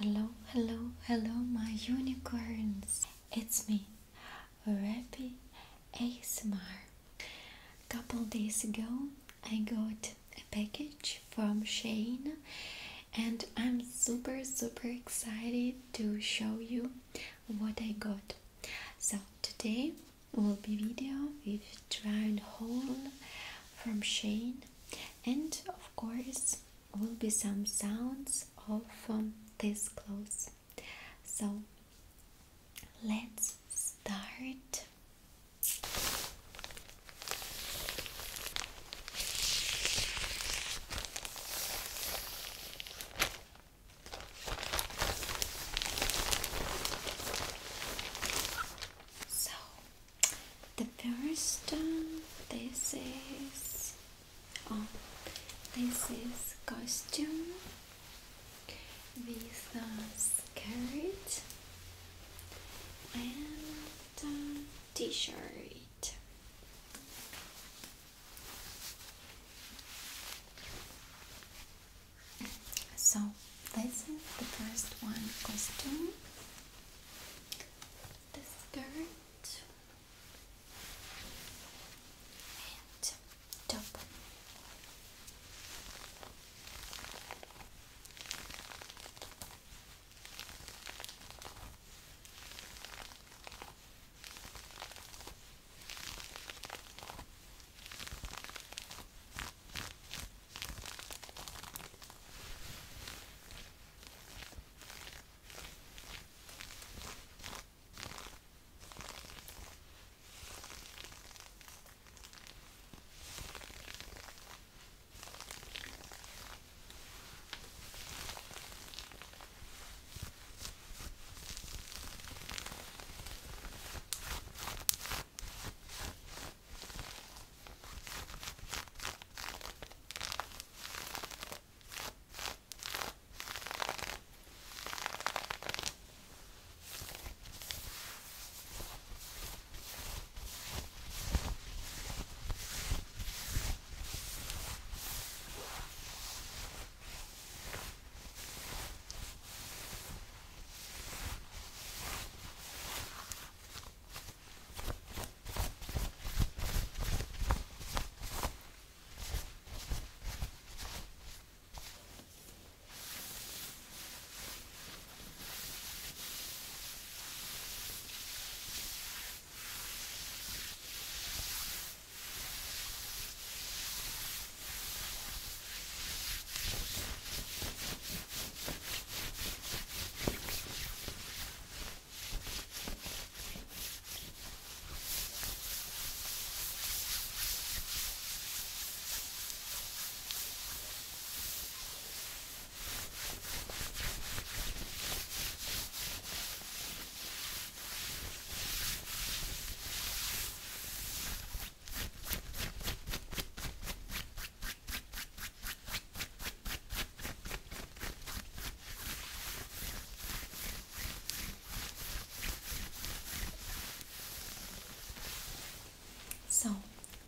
Hello, hello, hello, my unicorns. It's me, Rappi ASMR. A couple days ago, I got a package from Shein, and I'm super, super excited to show you what I got. So today will be video with and haul from Shein, and of course will be some sounds of um, this clothes. So let's start. So the first um, this is oh this is costume with a skirt and a t-shirt.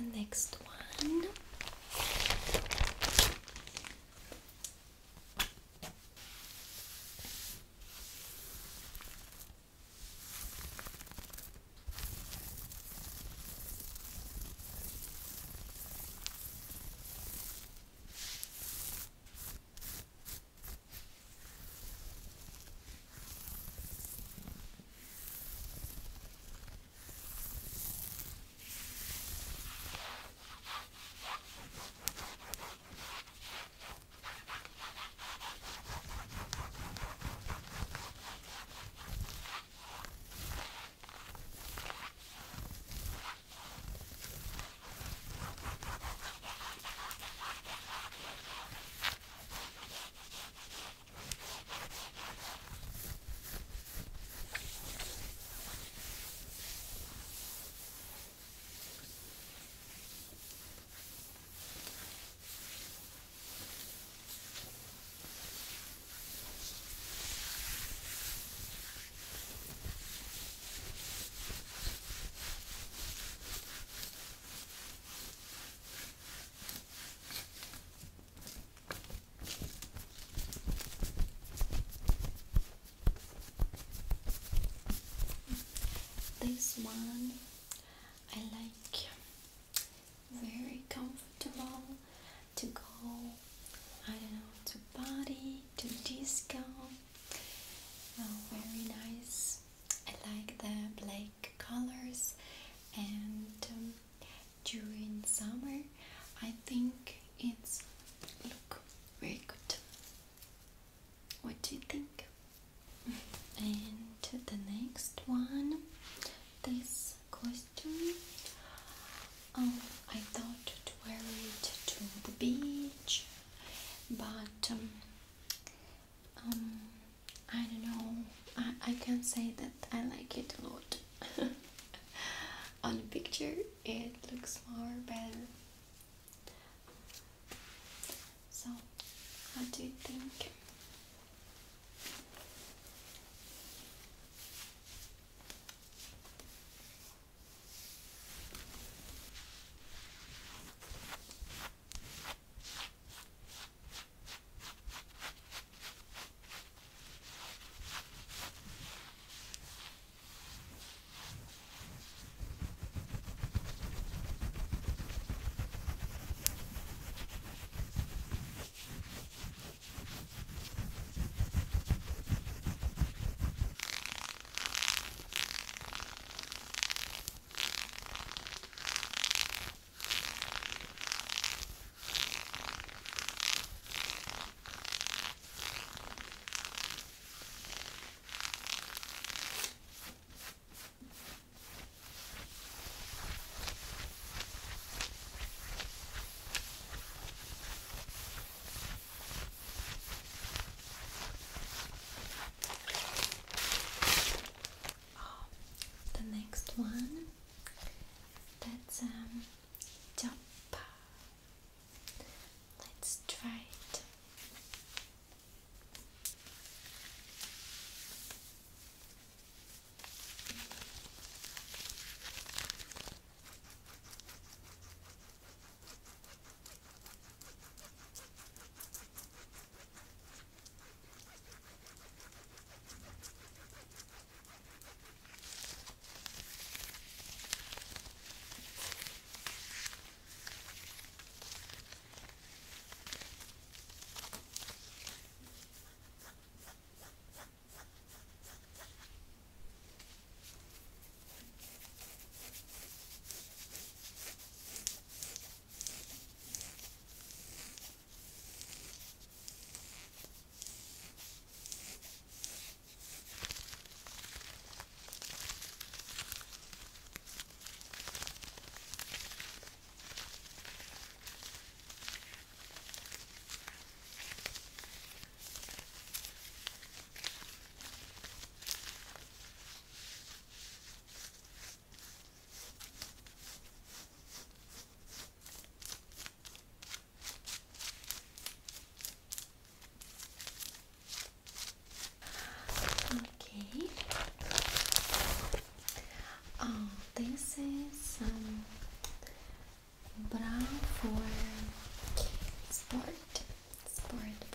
the next one. picture it looks more better. So, what do you think? Oh, this is um, bra for sport, sport.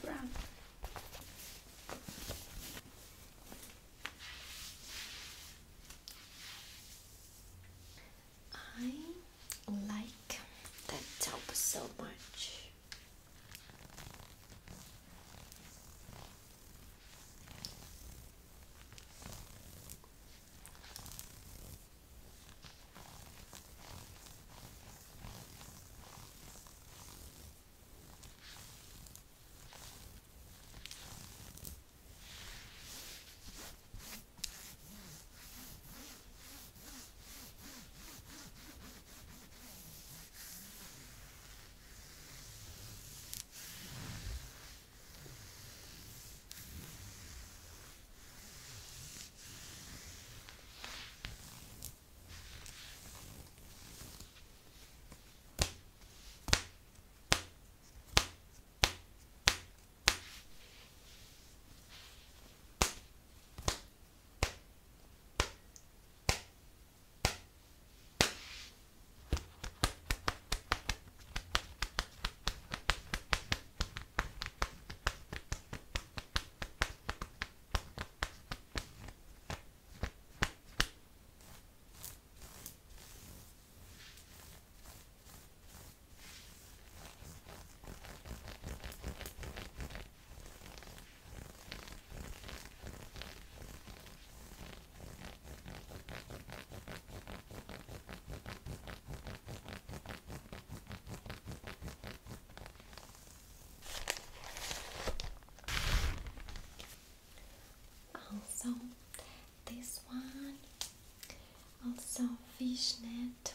Fishnet.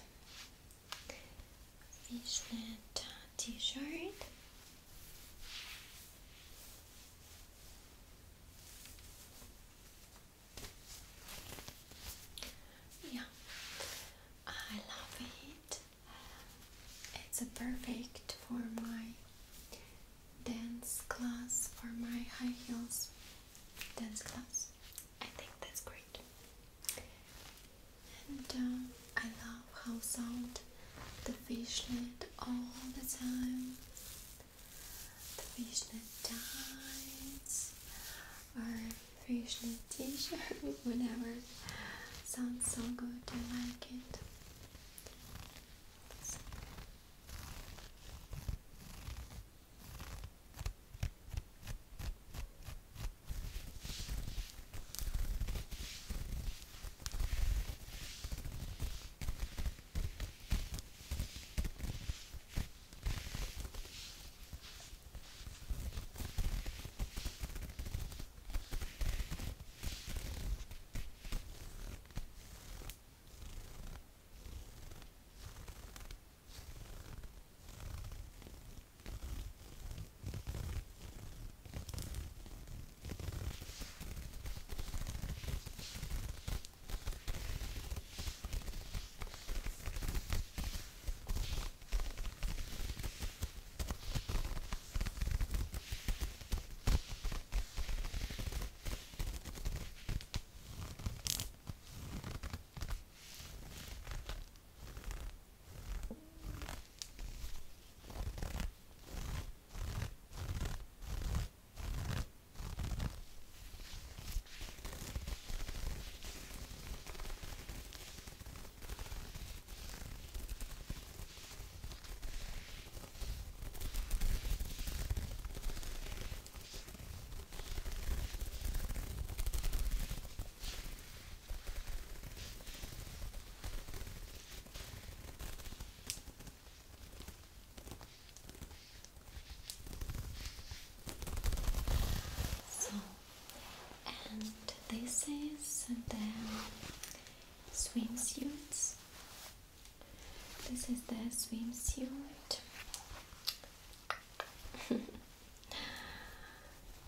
Fishnet t-shirt. Yeah. I love it. It's a perfect for my dance class for my high heels dance class I think that's great and uh, I love how sound the fishnet all the time the fishnet tights or t-shirt whatever. Sounds so good. I like it So, and this is the swimsuits. This is the swimsuit,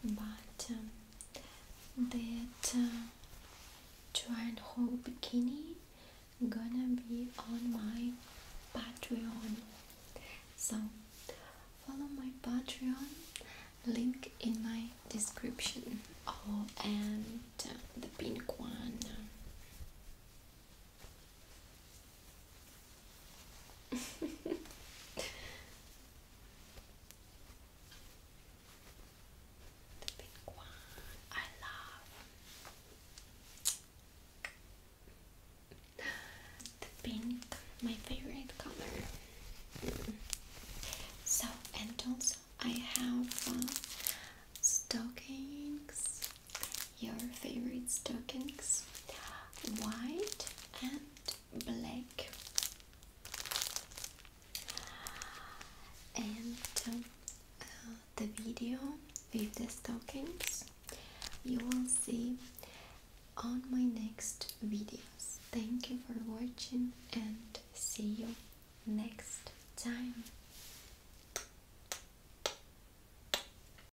but um, that uh, and hold bikini gonna be on my Patreon. So follow my Patreon link in my description. Oh, and the pink one. the pink one I love. The pink, my favorite color. So, and also I have uh, stockings, your favorite stockings, white and black. And uh, the video with the stockings you will see on my next videos. Thank you for watching and see you next time.